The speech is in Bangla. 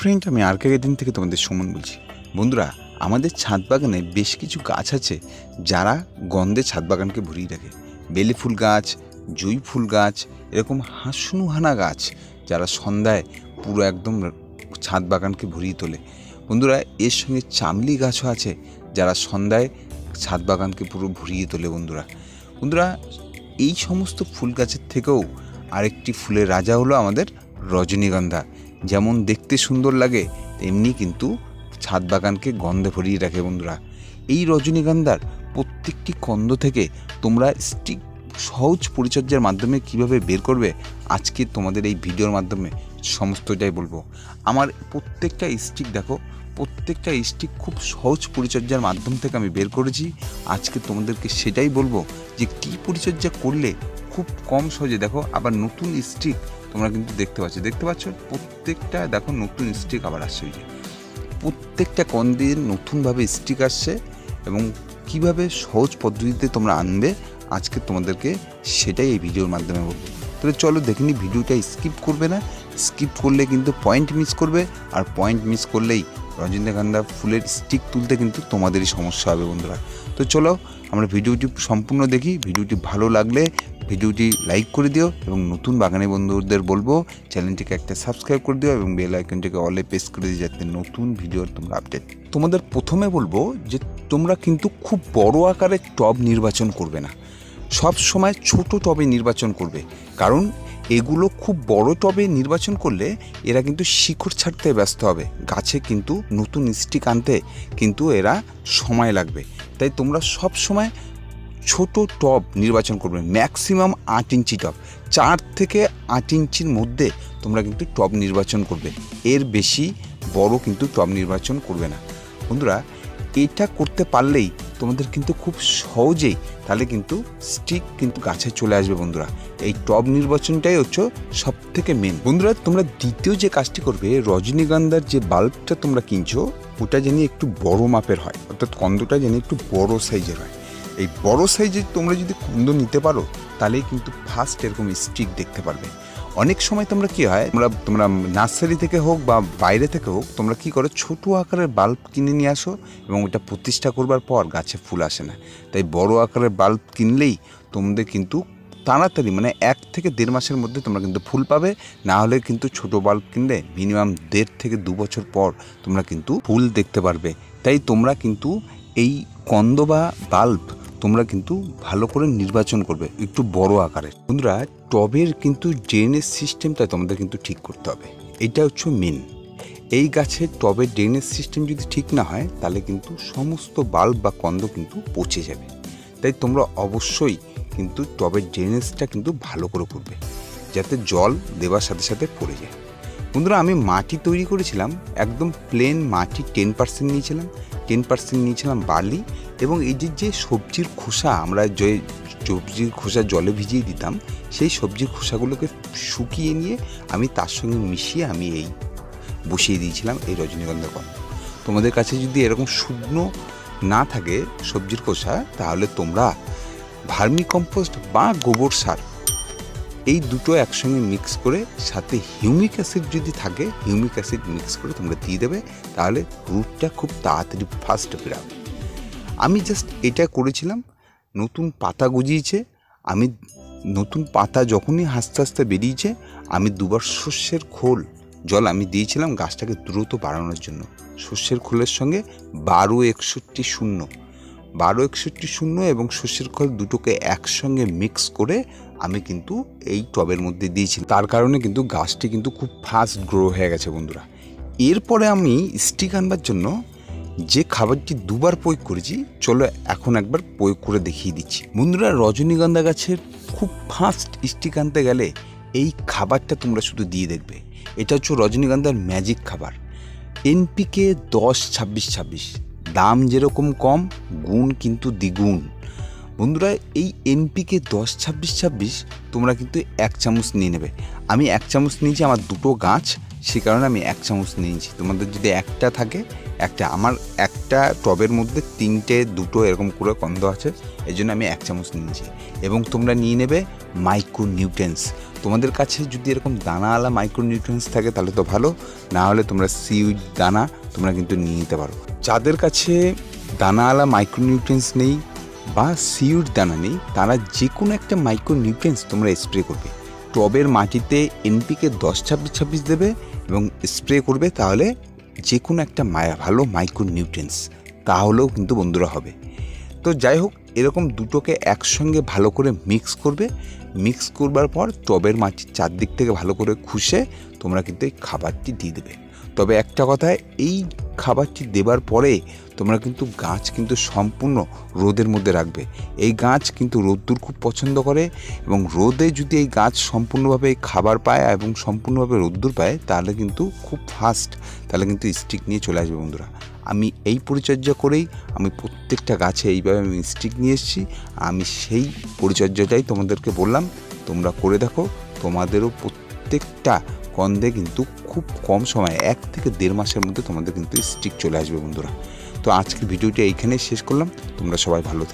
ফ্রেন্ড আমি আর কে দিন থেকে তোমাদের সুমন বলছি। বন্ধুরা, আমাদের ছাদ বাগানে বেশ কিছু গাছ আছে যারা গন্ধে ছাদ বাগানকে ভরিয়ে রাখে বেলি ফুল গাছ, জুই ফুল গাছ, এরকম হাসনুহানা গাছ যারা সন্ধ্যায় পুরো একদম ছাদ বাগানকে ভরিয়ে তোলে। বন্ধুরা, এর সঙ্গে চামলি গাছও আছে যারা সন্ধ্যায় ছাদ বাগানকে পুরো ভরিয়ে তোলে বন্ধুরা। বন্ধুরা, এই সমস্ত ফুল গাছের থেকেও আরেকটি ফুলের রাজা হলো আমাদের রজনীগন্ধা। যেমন দেখতে সুন্দর লাগে, তেমনি কিন্তু ছাদ বাগানকে গন্ধে ভরিয়ে রাখে বন্ধুরা। এই রজনীগন্ধার প্রত্যেকটি কন্দ থেকে তোমরা স্টিক সহজ পরিচর্যার মাধ্যমে কীভাবে বের করবে, আজকে তোমাদের এই ভিডিওর মাধ্যমে সমস্তটাই বলব। আমার প্রত্যেকটা স্টিক দেখো, প্রত্যেকটা স্টিক খুব সহজ পরিচর্যার মাধ্যম থেকে আমি বের করেছি। আজকে তোমাদেরকে সেটাই বলব যে, কী পরিচর্যা করলে খুব কম সহজে দেখো, আবার নতুন স্টিক তোমরা কিন্তু দেখতে পাচ্ছ দেখতে পাচ্ছ প্রত্যেকটা, দেখো নতুন স্টিক আবার আসছে ওই যে। প্রত্যেকটা কন্দির নতুনভাবে স্টিক আসছে এবং কীভাবে সহজ পদ্ধতিতে তোমরা আনবে, আজকে তোমাদেরকে সেটাই এই ভিডিওর মাধ্যমে বলব। তাহলে চলো দেখে ভিডিওটা স্কিপ করবে না। স্কিপ করলে কিন্তু পয়েন্ট মিস করবে আর পয়েন্ট মিস করলেই রজনীগন্ধা ফুলের স্টিক তুলতে কিন্তু তোমাদেরই সমস্যা হবে বন্ধুরা। তো চলো আমরা ভিডিওটি সম্পূর্ণ দেখি, ভিডিওটি ভালো লাগলে ভিডিওটি লাইক করে দিও এবং নতুন বাগানে বন্ধুদের বলব, চ্যানেলটিকে একটা সাবস্ক্রাইব করে দিও এবং বেল আইকনটিকে অলে প্রেস করে দিও যাতে নতুন ভিডিওর তোমরা আপডেট। তোমাদের প্রথমে বলব যে, তোমরা কিন্তু খুব বড় আকারের টব নির্বাচন করবে না। সব সময় ছোট টবে নির্বাচন করবে। কারণ এগুলো খুব বড় টবে নির্বাচন করলে এরা কিন্তু শিকড় ছাড়তে ব্যস্ত হবে। গাছে কিন্তু নতুন স্টিক আনতে কিন্তু এরা সময় লাগবে। তাই তোমরা সব সময় ছোট টব নির্বাচন করবে ম্যাক্সিমাম আট ইঞ্চি টব। চার থেকে আট ইঞ্চির মধ্যে তোমরা কিন্তু টব নির্বাচন করবে। এর বেশি বড় কিন্তু টব নির্বাচন করবে না। বন্ধুরা, এটা করতে পারলেই তোমাদের কিন্তু খুব সহজেই তাহলে কিন্তু স্টিক কিন্তু গাছে চলে আসবে বন্ধুরা। এই টব নির্বাচনটাই হচ্ছে সব থেকে মেন বন্ধুরা, তোমরা দ্বিতীয় যে কাজটি করবে, রজনীগন্ধার যে বাল্বটা তোমরা কিনছো, ওটা যেন একটু বড় মাপের হয়, অর্থাৎ কন্দটা যেন একটু বড় সাইজের হয়। এই বড় সাইজের তোমরা যদি কন্দ নিতে পারো, তাহলেই কিন্তু ফার্স্ট এরকম স্টিক দেখতে পারবে। অনেক সময় তোমরা কি হয়, তোমরা তোমরা নার্সারি থেকে হোক বা বাইরে থেকে হোক, তোমরা কি করো, ছোট আকারের বাল্ব কিনে নিয়ে আসো এবং ওটা প্রতিষ্ঠা করবার পর গাছে ফুল আসে না। তাই বড় আকারের বাল্ব কিনলেই তোমাদের কিন্তু তাড়াতাড়ি মানে এক থেকে দেড় মাসের মধ্যে তোমরা কিন্তু ফুল পাবে। না হলে কিন্তু ছোট বাল্ব কিনলে মিনিমাম দেড় থেকে দু বছর পর তোমরা কিন্তু ফুল দেখতে পারবে। তাই তোমরা কিন্তু এই কন্দ বা বাল্ব তোমরা কিন্তু ভালো করে নির্বাচন করবে, একটু বড় আকারের বন্ধুরা, টবের কিন্তু ড্রেনেজ সিস্টেমটা তোমাদের কিন্তু ঠিক করতে হবে। এটা হচ্ছে মেন এই গাছের টবের ড্রেনেজ সিস্টেম যদি ঠিক না হয়, তাহলে কিন্তু সমস্ত বাল্ব বা কন্দ কিন্তু পচে যাবে। তাই তোমরা অবশ্যই কিন্তু টবের ড্রেনেজটা কিন্তু ভালো করে করবে, যাতে জল দেওয়ার সাথে সাথে পড়ে যায়। বন্ধুরা, আমি মাটি তৈরি করেছিলাম, একদম প্লেন মাটি টেন পার্সেন্ট নিয়েছিলাম। টেন পার্সেন্ট নিয়েছিলাম বালি এবং এই যে যে সবজির খোসা আমরা যে সবজির খোসা জলে ভিজিয়ে দিতাম, সেই সবজির খোসাগুলোকে শুকিয়ে নিয়ে আমি তার সঙ্গে মিশিয়ে আমি এই বসিয়ে দিয়েছিলাম এই রজনীগন্ধা কল। তোমাদের কাছে যদি এরকম শুকনো না থাকে সবজির খোসা, তাহলে তোমরা ভার্মি কম্পোস্ট বা গোবর সার এই দুটো একসঙ্গে মিক্স করে, সাথে হিউমিক অ্যাসিড যদি থাকে, হিউমিক অ্যাসিড মিক্স করে তোমরা দিয়ে দেবে, তাহলে রুটটা খুব তাড়াতাড়ি ফাস্ট বেরাবে আমি জাস্ট এটা করেছিলাম, নতুন পাতা গজিয়েছে, আমি নতুন পাতা যখনই আস্তে আস্তে বেরিয়েছে, আমি দুবার শস্যের খোল, জল আমি দিয়েছিলাম গাছটাকে দ্রুত বাড়ানোর জন্য। শস্যের খোলের সঙ্গে বারো একষট্টি শূন্য। বারো একষট্টি শূন্য এবং শস্যের খোল দুটোকে একসঙ্গে মিক্স করে আমি কিন্তু এই টবের মধ্যে দিয়েছি। তার কারণে কিন্তু গাছটি কিন্তু খুব ফাস্ট গ্রো হয়ে গেছে বন্ধুরা। এরপরে আমি স্টিক আনবার জন্য যে খাবারটি দুবার প্রয়োগ করেছি, চলো এখন একবার প্রয়োগ করে দেখিয়ে দিচ্ছি। বন্ধুরা, রজনীগন্ধা গাছের খুব ফাস্ট স্টিক আনতে গেলে এই খাবারটা তোমরা শুধু দিয়ে দেখবে। এটা হচ্ছে রজনীগন্ধার ম্যাজিক খাবার। এনপিকে দশ ছাব্বিশ ছাব্বিশ। দাম যেরকম কম, গুণ কিন্তু দ্বিগুণ। বন্ধুরা, এই এনপিকে দশ ছাব্বিশ ছাব্বিশ তোমরা কিন্তু এক চামচ নিয়ে নেবে। আমি এক চামচ নিয়েছি আমার দুটো গাছ সে কারণে আমি এক চামচ নিয়েছি। তোমাদের যদি একটা থাকে, একটা আমার একটা টবের মধ্যে তিনটে, দুটো এরকম করে কন্দ আছে, এই জন্য আমি এক চামচ নিয়েছি। এবং তোমরা নিয়ে নেবে মাইক্রো নিউট্রেন্স তোমাদের কাছে যদি এরকম দানাওয়ালা মাইক্রোনিউট্রিয়েন্টস থাকে, তাহলে তো ভালো। না হলে তোমরা সিউড দানা তোমরা কিন্তু নিয়ে নিতে পারো। যাদের কাছে দানাওয়ালা মাইক্রোনিউট্রিয়েন্টস নেই বা সিউড দানা নেই, তারা যে কোনো একটা মাইক্রোনিউট্রিয়েন্টস তোমরা স্প্রে করবে। টবের মাটিতে এনপিকে দশ, ছাব্বিশ ছাব্বিশ দেবে এবং স্প্রে করবে তাহলে যে কোনো একটা মায়া, ভালো মাইক্রোনিউট্রিয়েন্টস তাহলেও কিন্তু বন্ধুরা হবে। তো যাই হোক, এরকম দুটোকে একসঙ্গে ভালো করে মিক্স করবে। মিক্স করবার পর টবের মাটির চারদিক থেকে ভালো করে খুশে তোমরা কিন্তু এই খাবারটি দিয়ে দেবে। তবে একটা কথা এই খাবারটি দেবার পরে তোমরা কিন্তু গাছ কিন্তু সম্পূর্ণ রোদের মধ্যে রাখবে। এই গাছ কিন্তু রোদ্দুর খুব পছন্দ করে এবং রোদে যদি এই গাছ সম্পূর্ণভাবে খাবার পায় এবং সম্পূর্ণভাবে রোদ্দুর পায়, তাহলে কিন্তু খুব ফাস্ট তাহলে কিন্তু স্টিক নিয়ে চলে আসবে বন্ধুরা। আমি এই পরিচর্যা করেই আমি প্রত্যেকটা গাছে এইভাবে আমি স্টিক নিয়ে এসেছি। আমি সেই পরিচর্যাটাই তোমাদেরকে বললাম। তোমরা করে দেখো। তোমাদেরও প্রত্যেকটা কন্দে কিন্তু খুব কম সময়ে, এক থেকে দেড় মাসের মধ্যে তোমাদের কিন্তু স্টিক চলে আসবে বন্ধুরা। তো আজকের ভিডিওটি এইখানেই শেষ করলাম। তোমরা সবাই ভালো থেকো।